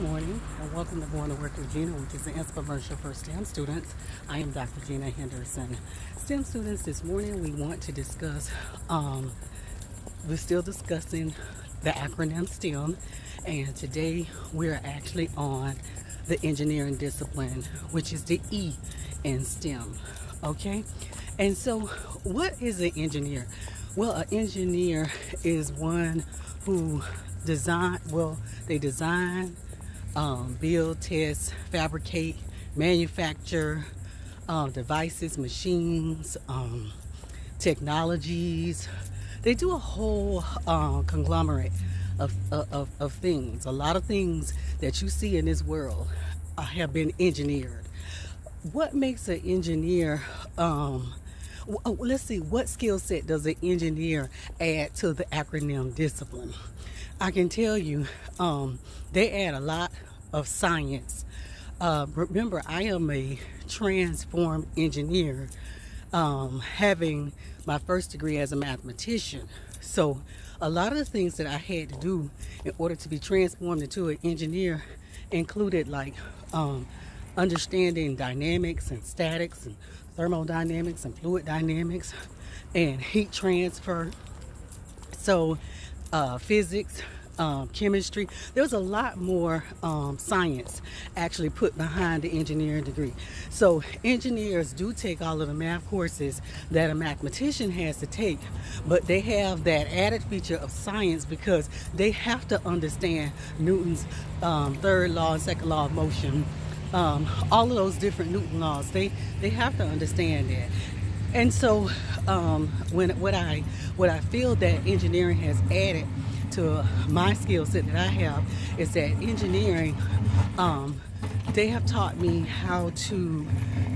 Good morning and welcome to Going to Work with Gena, which is an Inspiremercial for STEM students. I am Dr. Gena Henderson. STEM students, this morning we want to discuss, um, we're still discussing the acronym STEM, and today we're actually on the engineering discipline, which is the E in STEM. Okay? And so, what is an engineer? Well, an engineer is one who design, well, they design, um, build, test, fabricate, manufacture um, devices, machines, um, technologies. They do a whole uh, conglomerate of, of, of things. A lot of things that you see in this world uh, have been engineered. What makes an engineer um, oh, let's see, what skill set does an engineer add to the acronym discipline? I can tell you, um, they add a lot of science. Uh, remember, I am a transform engineer, um, having my first degree as a mathematician. So, a lot of the things that I had to do in order to be transformed into an engineer included like um, understanding dynamics and statics and thermodynamics and fluid dynamics and heat transfer. So uh, physics, um, chemistry. There's a lot more um, science actually put behind the engineering degree. So engineers do take all of the math courses that a mathematician has to take, but they have that added feature of science because they have to understand Newton's um, third law and second law of motion. Um, all of those different Newton laws, they, they have to understand that. And so um, when what I what I feel that engineering has added to my skill set that I have is that engineering um, they have taught me how to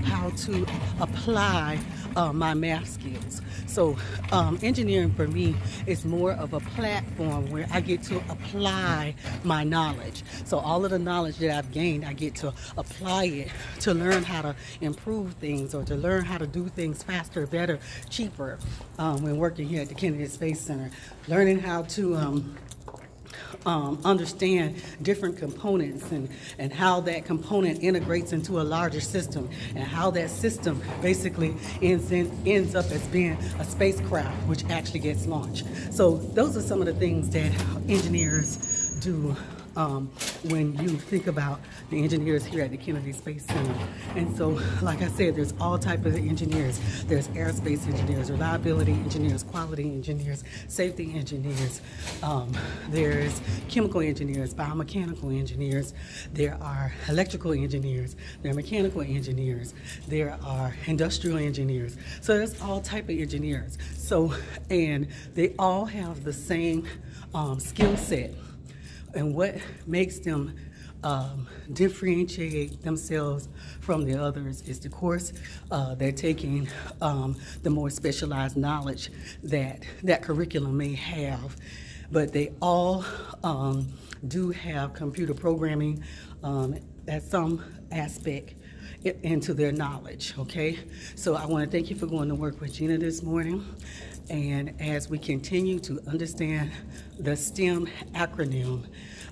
how to apply uh, my math skills. So um, engineering for me is more of a platform where I get to apply my knowledge. So all of the knowledge that I've gained, I get to apply it to learn how to improve things or to learn how to do things faster, better, cheaper um, when working here at the Kennedy Space Center. Learning how to um, um, understand different components and, and how that component integrates into a larger system and how that system basically ends, in, ends up as being a spacecraft which actually gets launched. So those are some of the things that engineers do um, when you think about the engineers here at the Kennedy Space Center. And so, like I said, there's all type of engineers. There's aerospace engineers, reliability engineers, quality engineers, safety engineers. Um, there's chemical engineers, biomechanical engineers. There are electrical engineers. There are mechanical engineers. There are industrial engineers. So there's all type of engineers. So, and they all have the same um, skill set and what makes them um, differentiate themselves from the others is the course uh, they're taking um, the more specialized knowledge that that curriculum may have. But they all um, do have computer programming um, at some aspect into their knowledge, okay? So I want to thank you for going to work with Gena this morning. And as we continue to understand the STEM acronym,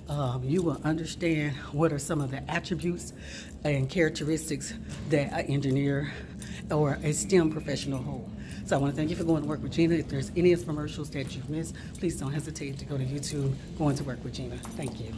um, you will understand what are some of the attributes and characteristics that an engineer or a STEM professional hold. So I want to thank you for going to work with Gena. If there's any commercials that you've missed, please don't hesitate to go to YouTube, going to work with Gena. Thank you.